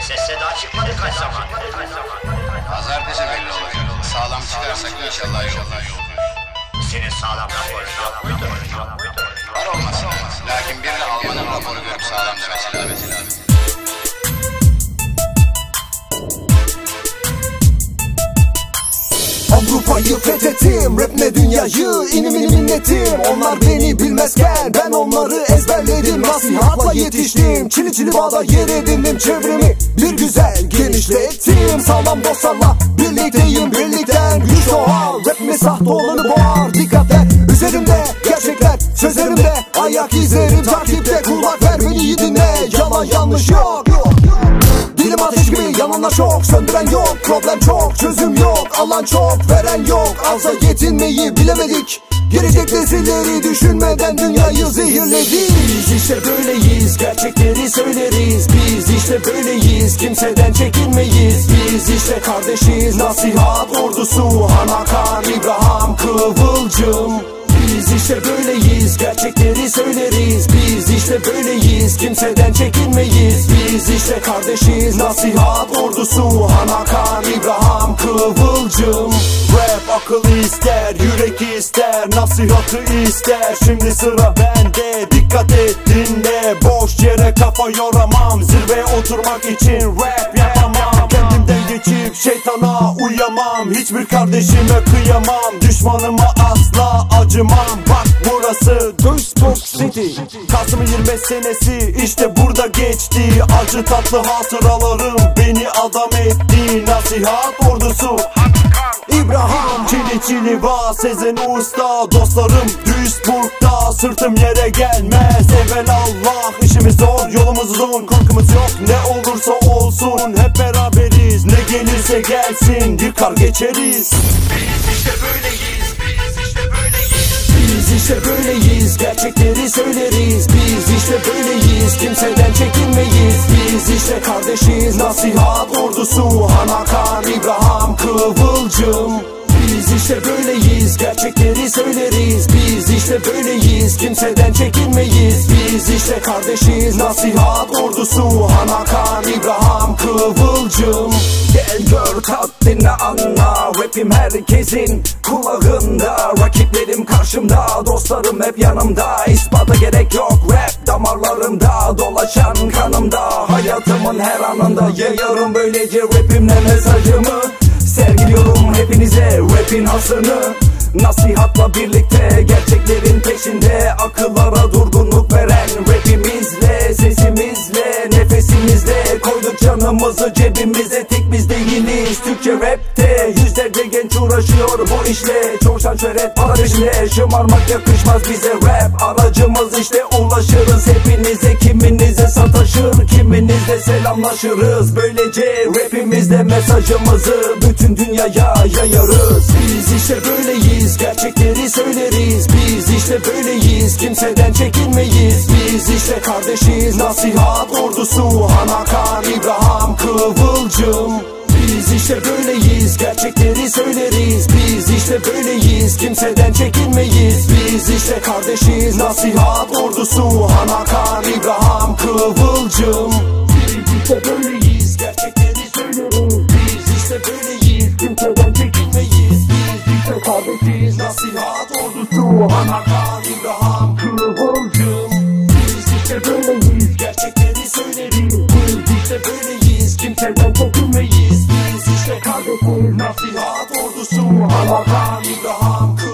Ses seda çıkmadı kaç zaman. Pazartesi belli olacak. Sağlam çıkarsak inşallah olur. Senin sağlam raporun yok muydu? Var olmaz. Lakin birini Alman'ın raporu görüp sağlam demesi Avrupa'yı fethettim Rap ne dünyayı? İnim inim inletim. Onlar beni bilmezken ben onları ezberledim. Nasihatla yetiştim Çili çili bağda yer edindim. Çevremi bir güzel genişlettim. Sağlam dostlarla birlikteyim Birlikten güç doğar. Rap mi sahte olanı boğar. Dikkat et üzerimde gerçekler Sözlerimde ayak izlerim Takipte kulak ver beni iyi dinle. Yalan yanlış yok çok Söndüren yok. Problem çok Çözüm yok. Alan çok veren yok. Azla yetinmeyi bilemedik. Gelecek nesilleri düşünmeden dünyayı zehirledik. Biz işte böyleyiz gerçekleri söyleriz. Biz işte böyleyiz kimseden çekinmeyiz. Biz işte kardeşiz nasihat ordusu. Hanakan İbrahim Kıvılcım biz işte böyleyiz gerçekleri söyleriz. Biz işte böyleyiz kimseden çekinmeyiz. Biz işte kardeşiz nasihat ordusu. Hanakan İbrahim Kıvılcım. Rap akıl ister, yürek ister, nasihatı ister. Şimdi sıra bende, dikkat et dinle. Boş yere kafa yoramam, zirveye oturmak için rap yapamam. Kendimden geçip şeytana uyamam. Hiçbir kardeşime kıyamam, düşmanıma acımam Bak burası Duisburg City. Kasım 25 senesi işte burada geçti. Acı tatlı hatıralarım beni adam etti. Nasihat ordusu. İbrahim Çili çili va Sezen Usta. Dostlarım Duisburg'da Sırtım yere gelmez. Allah işimiz zor yolumuz uzun. Korkumuz yok ne olursa olsun. Hep beraberiz ne gelirse gelsin. Yıkar geçeriz işte böyleyiz gerçekleri söyleriz Biz. İşte böyleyiz kimseden çekinmeyiz Biz. İşte kardeşiz nasihat ordusu Hanakan İbrahim Kıvılcım. Biz işte böyleyiz gerçekleri söyleriz Biz. İşte böyleyiz kimseden çekinmeyiz Biz. İşte kardeşiz nasihat ordusu Hanakan İbrahim Kıvılcım. Gel gör tat anla Rapim herkesin karşımda dostlarım hep yanımda. İspata gerek yok rap damarlarımda. Dolaşan kanımda hayatımın her anında. Yayarım böylece rapimle mesajımı. Sergiliyorum hepinize rapin hasını. Nasihatla birlikte gerçeklerin peşinde. Akıllara durgunluk veren rapimizle Sesimizle nefesimizle. Koyduk canımızı cebimize Türkçe rapte yüzlerce genç uğraşıyor bu işle. Çoğuşan şöhret para peşinde Şımarmak yakışmaz bize. Rap Aracımız işte ulaşırız hepinize. Kiminize sataşır kiminizle selamlaşırız. Böylece rapimizle mesajımızı bütün dünyaya yayarız. Biz işte böyleyiz gerçekleri söyleriz. Biz işte böyleyiz kimseden çekinmeyiz. Biz işte kardeşiz nasihat ordusu Hanakan İbrahim Kıvılcım işte böyleyiz gerçekleri söyleriz. Biz işte böyleyiz kimseden çekinmeyiz. Biz işte kardeşiz nasihat ordusu. Hanakan İbrahim Kıvılcım. Biz işte böyleyiz gerçekleri söyleriz. Biz işte böyleyiz kimseden çekinmeyiz. Biz işte kardeşiz nasihat ordusu. Hanakan İbrahim Kıvılcım. Biz işte böyleyiz gerçekleri söyleriz. Biz işte böyleyiz kimseden çekinmeyiz Biz işte kardeşiz nasihat ordusu Hanakan İbrahim